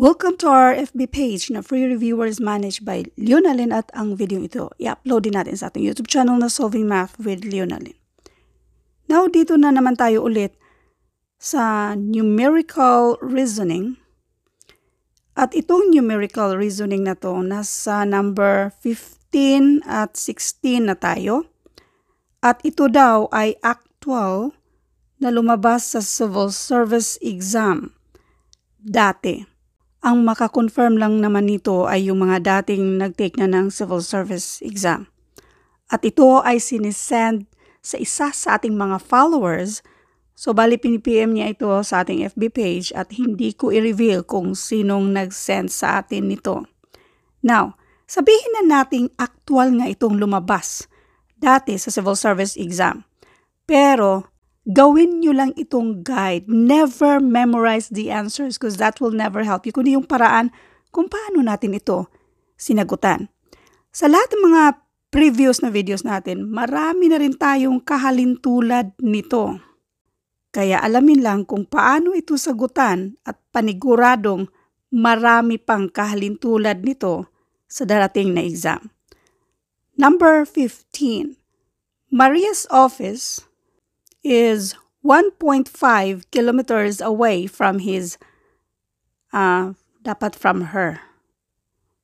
Welcome to our FB page na free reviewers managed by Leonalyn at ang video ito i-upload din natin sa ating YouTube channel na Solving Math with Leonalyn. Now, dito na naman tayo ulit sa numerical reasoning. At itong numerical reasoning na to, nasa number 15 at 16 na tayo. At ito daw ay actual na lumabas sa civil service exam dati. Ang makakonfirm lang naman nito ay yung mga dating nag-take na ng civil service exam. At ito ay sinisend sa isa sa ating mga followers. So bali pinipm niya ito sa ating FB page at hindi ko i-reveal kung sinong nag-send sa atin nito. Now, sabihin na nating actual nga itong lumabas dati sa civil service exam. Pero gawin nyo lang itong guide. Never memorize the answers because that will never help you. Kundi yung paraan kung paano natin ito sinagutan. Sa lahat ng mga previous na videos natin, marami na rin tayong kahalintulad nito. Kaya alamin lang kung paano ito sagutan at paniguradong marami pang kahalintulad nito sa darating na exam. Number 15. Maria's office is 1.5 kilometers away from his, uh, dapat from her,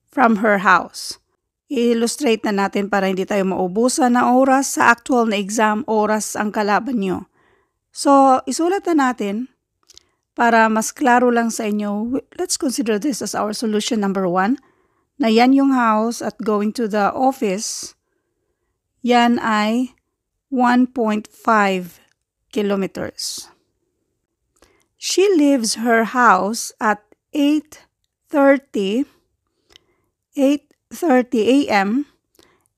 from her house. I-illustrate na natin para hindi tayo maubusan na oras sa actual na exam, oras ang kalaban nyo. So, isulat na natin para mas klaro lang sa inyo. Let's consider this as our solution number one, na yan yung house at going to the office, yan ay 1.5 kilometers. She leaves her house at 8.30 8.30 a.m.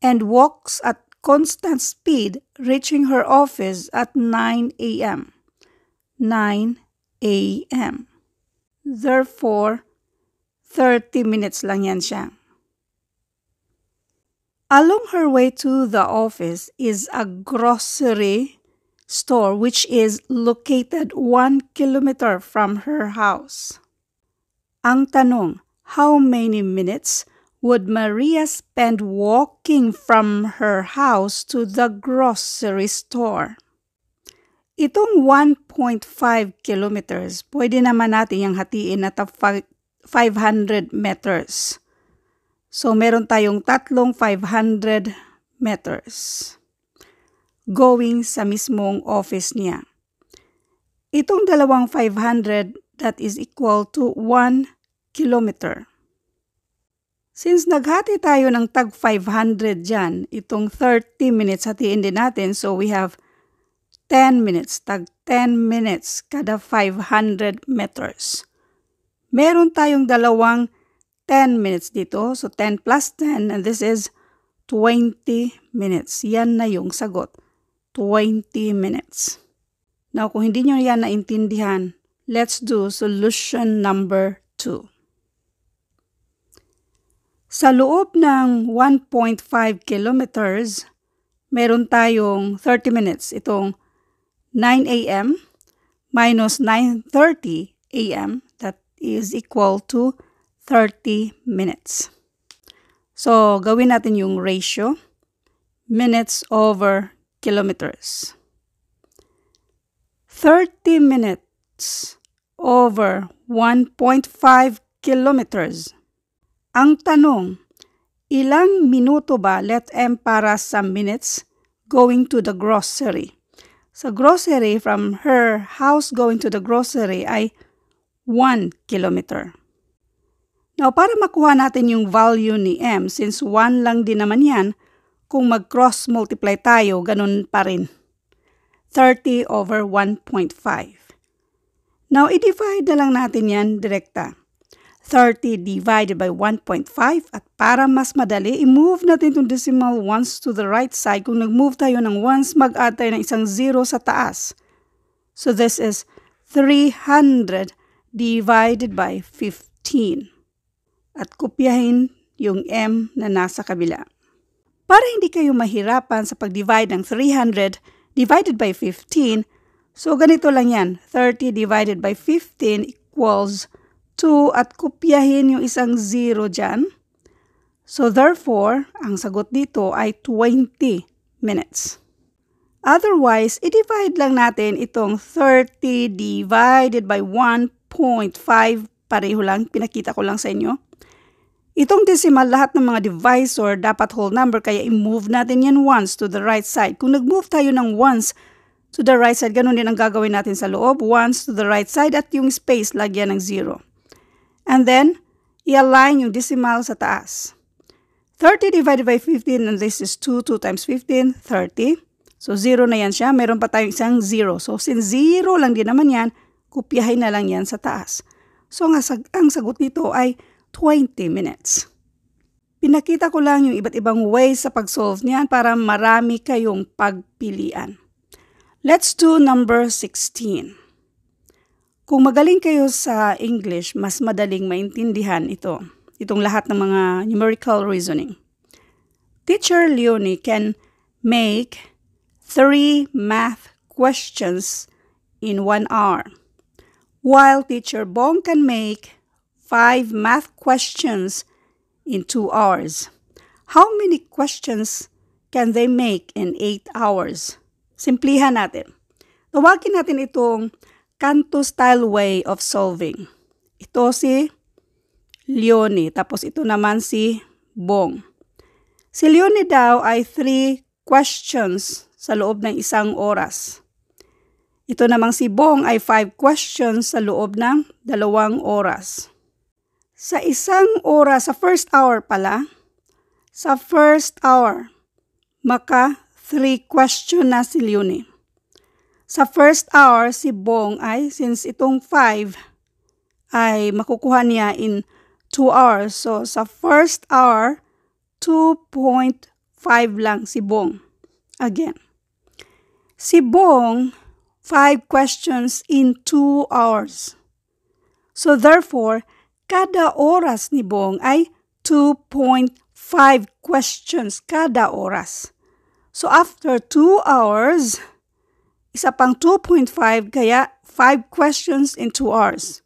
and walks at constant speed, reaching her office at 9 a.m. 9 a.m. Therefore, 30 minutes lang yan siya. Along her way to the office is a grocery store which is located one kilometer from her house. Ang tanong, how many minutes would Maria spend walking from her house to the grocery store? Itong 1.5 kilometers, pwede naman natin yung hatiin na 500 meters. So, meron tayong tatlong 500 meters going sa mismong office niya. Itong dalawang 500 that is equal to 1 kilometer. Since naghati tayo ng tag 500 dyan, itong 30 minutes hatiin din natin. So we have 10 minutes, tag 10 minutes kada 500 meters. Meron tayong dalawang 10 minutes dito. So 10 plus 10 and this is 20 minutes. Yan na yung sagot. 20 minutes. Now, kung hindi nyo yan naintindihan, let's do solution number 2. Sa loob ng 1.5 kilometers, meron tayong 30 minutes. Itong 9 a.m. minus 9.30 a.m. That is equal to 30 minutes. So, gawin natin yung ratio. Minutes over kilometers. 30 minutes over 1.5 kilometers. Ang tanong, ilang minuto ba let M para sa minutes going to the grocery? Sa grocery, from her house going to the grocery ay 1 kilometer. Now, para makuha natin yung value ni M, since 1 lang din naman yan, kung mag-cross multiply tayo, ganun pa rin. 30 over 1.5. Now, i-divide na lang natin yan direkta. 30 divided by 1.5 at para mas madali, i-move natin itong decimal ones to the right side. Kung nag-move tayo ng ones, mag-add tayo ng isang zero sa taas. So this is 300 divided by 15 at kopyahin yung m na nasa kabila. Para hindi kayo mahirapan sa pag-divide ng 300 divided by 15, so ganito lang yan. 30 divided by 15 equals 2 at kopyahin yung isang 0 dyan. So therefore, ang sagot dito ay 20 minutes. Otherwise, i-divide lang natin itong 30 divided by 1.5. Pareho lang, pinakita ko lang sa inyo. Itong decimal, lahat ng mga divisor dapat whole number, kaya i-move natin yan once to the right side. Kung nag-move tayo ng once to the right side, ganun din ang gagawin natin sa loob. Once to the right side at yung space, lagyan ng 0. And then, i-align yung decimal sa taas. 30 divided by 15, and this is 2, 2 times 15, 30. So, 0 na yan siya. Meron pa tayong isang 0. So, since 0 lang din naman yan, kopyahin na lang yan sa taas. So, ang, sag ang sagot nito ay 20 minutes. Pinakita ko lang yung iba't ibang ways sa pag-solve niyan para marami kayong pagpilian. Let's do number 16. Kung magaling kayo sa English, mas madaling maintindihan ito itong lahat ng mga numerical reasoning. Teacher Leonie can make three math questions in one hour, while Teacher Bong can make five math questions in two hours. How many questions can they make in eight hours? Simplihan natin. Tawagin natin itong Kanto-style way of solving. Ito si Leone. Tapos ito naman si Bong. Si Leone daw ay three questions sa loob ng isang oras. Ito namang si Bong ay five questions sa loob ng dalawang oras. Sa isang oras, sa first hour pala, sa first hour, maka three question na si Leone. Sa first hour, si Bong ay, since itong five, ay makukuha niya in 2 hours. So, sa first hour, 2.5 lang si Bong. Again. Si Bong, 5 questions in 2 hours. So, therefore, kada oras ni Bong ay 2.5 questions kada oras. So, after 2 hours, isa pang 2.5 kaya 5 questions in 2 hours.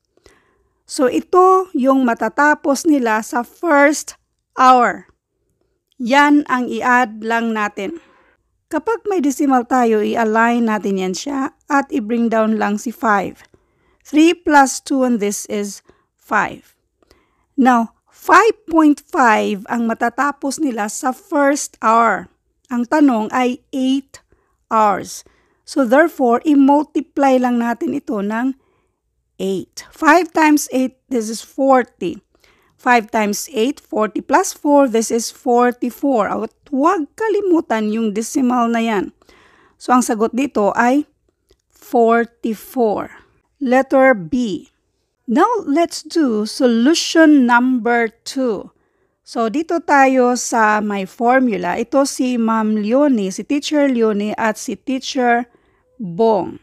So ito yung matatapos nila sa first hour. Yan ang i-add lang natin. Kapag may decimal tayo, i-align natin yan siya at i-bring down lang si 5. 3 plus 2 and this is 5. Now, 5.5 ang matatapos nila sa first hour. Ang tanong ay 8 hours. So therefore, i-multiply lang natin ito ng 8. 5 times 8, this is 40. 5 times 8, 40 plus 4, this is 44. At huwag kalimutan yung decimal na yan. So, ang sagot dito ay 44. Letter B. Now, let's do solution number 2. So, dito tayo sa my formula. Ito si Ma'am Leonie, si Teacher Leonie at si Teacher Bong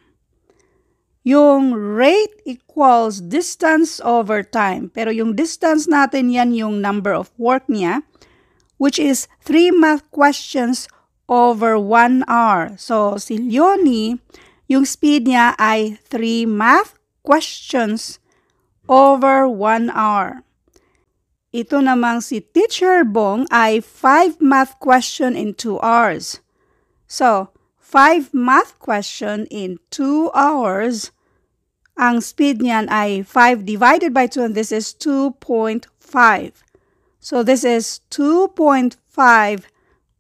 yung rate equals distance over time. Pero yung distance natin yan yung number of work niya, which is 3 math questions over 1 hour. So, si Leonie, yung speed niya ay 3 math questions over 1 hour. Ito namang si Teacher Bong ay 5 math question in 2 hours. So, 5 math question in 2 hours ang speed niyan ay 5 divided by 2 and this is 2.5. So this is 2.5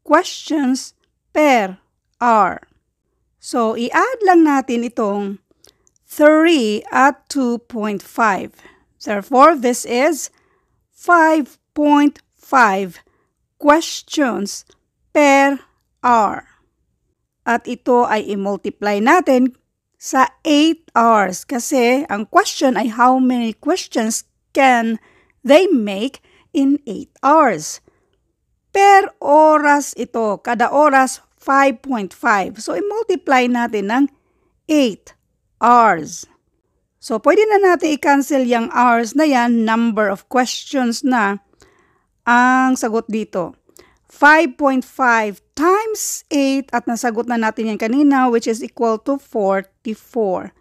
questions per hour. So i-add lang natin itong 3 at 2.5. Therefore, this is 5.5 questions per hour. At ito ay i-multiply natin sa 8 hours kasi ang question ay how many questions can they make in 8 hours. Per oras ito, kada oras 5.5. So i-multiply natin ng 8 hours. So pwede na natin i-cancel yung hours na yan, number of questions na ang sagot dito. 5.5 times 8 at nasagot na natin yan kanina which is equal to 44.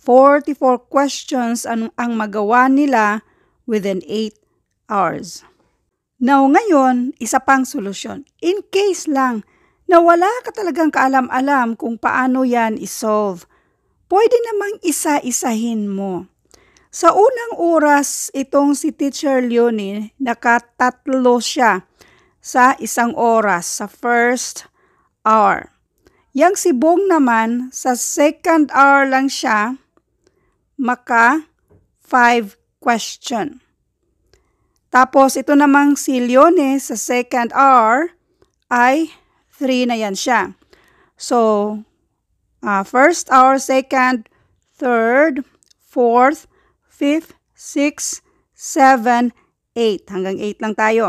44 questions ang, ang magawa nila within 8 hours. Now, ngayon, isa pang solusyon. In case lang na wala ka talagang kaalam-alam kung paano yan isolve, pwede namang isa-isahin mo. Sa unang oras, itong si Teacher Leonie, nakatatlo siya sa isang oras, sa first hour. Yang si Bong naman, sa second hour lang siya, maka 5 question. Tapos ito namang si Leone sa second hour ay 3 na yan siya. So, uh, first hour, second, third, fourth, fifth, sixth, seven, eight. Hanggang 8 lang tayo.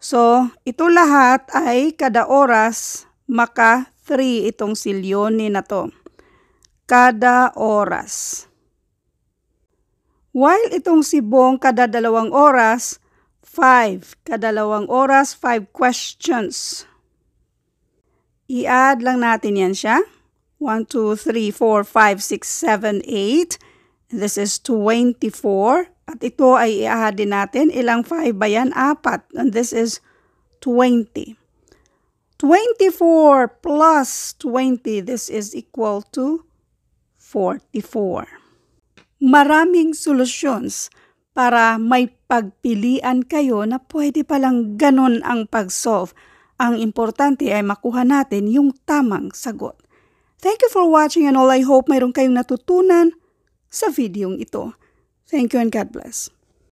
So, ito lahat ay kada oras maka 3 itong si Leone na to. Kada oras. While itong si Bong kada dalawang oras, 5. Kada dalawang oras, 5 questions. I-add lang natin yan siya. 1, 2, 3, 4, 5, 6, 7, 8. This is 24. At ito ay i-add din natin. Ilang 5 ba yan? Apat. And this is 20. 24 plus 20, this is equal to 44 maraming solusyon para may pagpilian kayo na pwede palang ganun ang pag-solve. Ang importante ay makuha natin yung tamang sagot. Thank you for watching and all I hope mayroon kayong natutunan sa videong ito. Thank you and God bless.